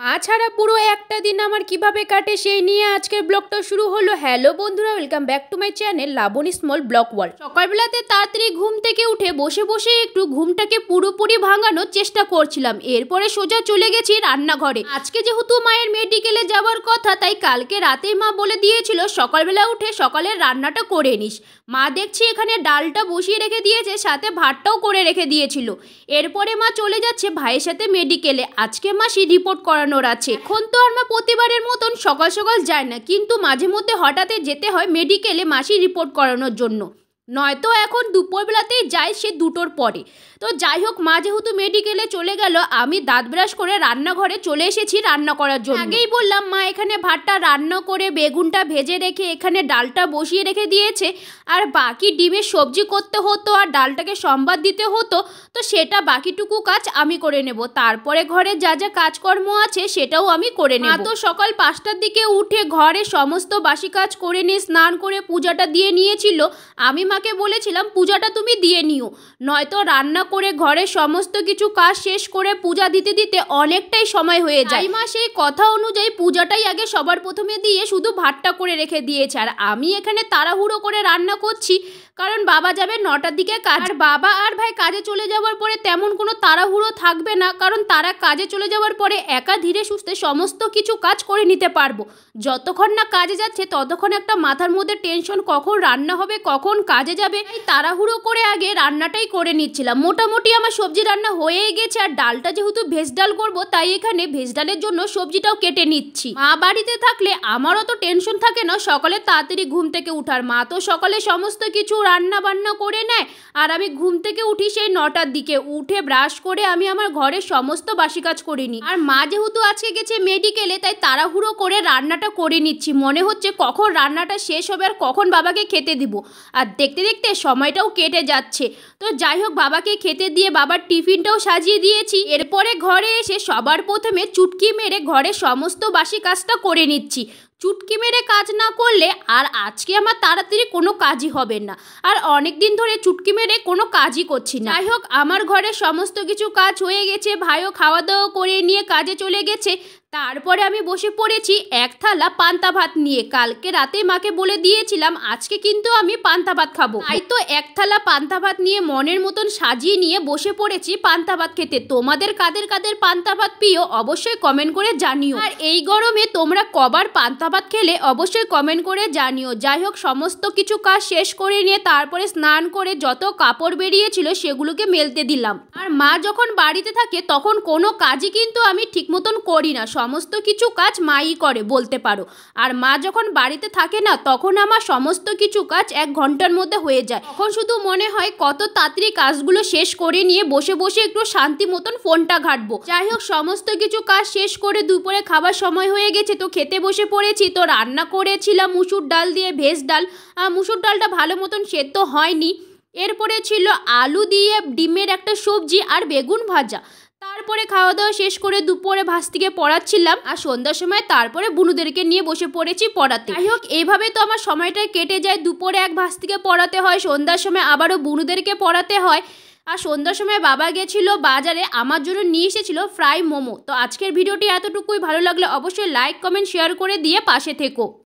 মা ছাড়া পুরো একটা দিন আমার কীভাবে কাটে সেই নিয়ে আজকের ব্লগটা শুরু হলো। হ্যালো বন্ধুরা welcome back to my channel Laboni small blog world সকালবেলাতে তাড়াতাড়ি ঘুম থেকে উঠে বসে বসে একটু ঘুমটাকে পুরোপুরি ভাঙানোর চেষ্টা করছিলাম। এরপরে সোজা চলে গেছি রান্নাঘরে। আজকে যেহেতু মায়ের মেডিকেলে যাওয়ার কথা, তাই কালকে রাতেই মা বলে দিয়েছিল, সকালবেলা উঠে সকালের রান্নাটা করে নিস। মা দেখছি এখানে ডালটা বসিয়ে রেখে দিয়েছে, সাথে ভাতটাও করে রেখে দিয়েছিল। এরপরে মা চলে যাচ্ছে ভাইয়ের সাথে মেডিকেলে। আজকে মা মাসি রিপোর্ট করানোর আছে। এখন তো আমার প্রতিবারের মতন সকাল সকাল যায় না, কিন্তু মাঝে মধ্যে হঠাৎ যেতে হয় মেডিকেলে মাসি রিপোর্ট করানোর জন্য। নয়তো এখন দুপুরবেলাতেই যায় সে দুটোর পরে। তো যাই হোক মা যেহেতু মেডিকেলে চলে গেল আমি দাঁত ব্রাশ করে রান্নাঘরে চলে এসেছি রান্না করার জন্য। আগেই বললাম মা এখানে ভাতটা রান্না করে বেগুনটা ভেজে রেখে এখানে ডালটা বসিয়ে রেখে দিয়েছে। আর বাকি ডিমের সবজি করতে হতো আর ডালটাকে সম্বাদ দিতে হতো তো সেটা বাকিটুকু কাজ আমি করে নেব। তারপরে ঘরে যা যা কাজকর্ম আছে সেটাও আমি করে নেব। তো সকাল পাঁচটার দিকে উঠে ঘরে সমস্ত বাসি কাজ করে নিয়ে স্নান করে পূজাটা দিয়ে নিয়েছিল। আমি মাকে বলেছিলাম পূজাটা তুমি দিয়ে নিও। নয়তো রান্না করে ঘরের সমস্ত কিছু কাজ শেষ করে পূজা দিতে দিতে অনেকটাই সময় হয়ে যায়। মা সেই কথা অনুযায়ী পূজাটাই আগে সবার প্রথমে দিয়ে শুধু ভাতটা করে রেখে দিয়েছে। আর আমি এখানে তাড়াহুড়ো করে রান্না করছি, কারণ বাবা যাবে নটার দিকে কাজ। আর বাবা আর ভাই কাজে চলে যাওয়ার পরে তেমন কোনো তাড়াহুড়ো থাকবে না, কারণ তারা কাজে চলে যাওয়ার পরে একা ধীরে সুস্থে সমস্ত কিছু কাজ করে নিতে পারব। যতক্ষণ না কাজে যাচ্ছে, ততক্ষণ একটা মাথার মধ্যে টেনশন কখন রান্না হবে, কখন কাজে যাবে। তাই তাড়াহুড়ো করে আগে রান্নাটাই করে নিচ্ছিলাম। মোটামুটি আমার সবজি রান্না হয়ে গেছে আর ডালটা যেহেতু ভেজ ডাল করব, তাই এখানে ভেজ ডালের জন্য সবজিটাও কেটে নিচ্ছি। মা বাড়িতে থাকলে আমারও তো টেনশন থাকে না, সকালে তাড়াতাড়ি ঘুম থেকে উঠার। মা তো সকালে সমস্ত কিছু রান্না বান্না করে নেয় আর আমি ঘুম থেকে উঠি সেই নটার দিকে। উঠে ব্রাশ করে আমি আমার ঘরের সমস্ত বাসি কাজ করিনি আর মা যেহেতু আজকে গেছে মেডিকেলে, তাই তাড়াহুড়ো করে রান্নাটা করে নিচ্ছি। মনে হচ্ছে কখন রান্নাটা শেষ হবে আর কখন বাবাকে খেতে দিব। আর দেখতে দেখতে দেখতে সময়টাও কেটে যাচ্ছে। তো যাই হোক, বাবাকে খেতে দিয়ে বাবার টিফিনটাও সাজিয়ে দিয়েছি। এরপরে ঘরে এসে সবার প্রথমে চুটকি মেরে ঘরের সমস্ত বাসি কাজটা করে নিচ্ছি। চুটকি মেরে কাজ না করলে আর আজকে আমার তাড়াতাড়ি কোনো কাজই হবে না। আর অনেক দিন ধরে চুটকি মেরে কোনো কাজই করছি না। যাই হোক, আমার ঘরে সমস্ত কিছু কাজ হয়ে গেছে। ভাইও খাওয়া দাওয়া করে নিয়ে কাজে চলে গেছে। তারপরে আমি বসে পড়েছি এক থালা পান্তা ভাত নিয়ে। কালকে রাতে মাকে বলে দিয়েছিলাম, আজকে কিন্তু আমি পান্তা ভাত খাব। তাই তো এক থালা পান্তা ভাত নিয়ে মনের মতন সাজিয়ে নিয়ে বসে পড়েছি পান্তা ভাত খেতে। তোমাদের কাদের কাদের পান্তা ভাত প্রিয় অবশ্যই কমেন্ট করে জানিও। আর এই গরমে তোমরা কবার পান্তা ভাত খেলে অবশ্যই কমেন্ট করে জানিও। যাই হোক সমস্ত কিছু কাজ শেষ করে নিয়ে তারপরে স্নান করে যত কাপড় বেরিয়েছিল সেগুলোকে মেলতে দিলাম। আর মা যখন বাড়িতে থাকে, তখন কোনো কাজই কিন্তু আমি ঠিক মতন করি না। সমস্ত কিছু কাজ মাই করে, বলতে পারো। আর মা যখন বাড়িতে থাকে না, তখন আমার সমস্ত কিছু কাজ এক ঘণ্টার মধ্যে হয়ে যায়। তখন শুধু মনে হয় কত তাড়াতাড়ি কাজগুলো শেষ করে নিয়ে বসে বসে একটু শান্তি মতন ফোনটা ঘাটবো। যাই হোক, সমস্ত কিছু কাজ শেষ করে দুপুরে খাবার সময় হয়ে গেছে তো খেতে বসে পড়েছি। তো রান্না করেছিলাম মুসুর ডাল দিয়ে ভেজ ডাল। আর মুসুর ডালটা ভালো মতন সেদ্ধ হয়নি। এরপরে ছিল আলু দিয়ে ডিমের একটা সবজি আর বেগুন ভাজা। তারপরে খাওয়া দাওয়া শেষ করে দুপুরে ভাস থেকে পড়াচ্ছিলাম আর সন্ধ্যার সময় তারপরে বুনুদেরকে নিয়ে বসে পড়েছি পড়াতে। যাই হোক এইভাবে তো আমার সময়টাই কেটে যায়। দুপুরে এক ভাস থেকে পড়াতে হয়, সন্ধ্যার সময় আবারও বুনুদেরকে পড়াতে হয়। আর সন্ধ্যার সময় বাবা গেছিল বাজারে, আমার জন্য নিয়ে এসেছিল ফ্রাই মোমো। তো আজকের ভিডিওটি এতটুকুই। ভালো লাগলে অবশ্যই লাইক, কমেন্ট, শেয়ার করে দিয়ে পাশে থেকো।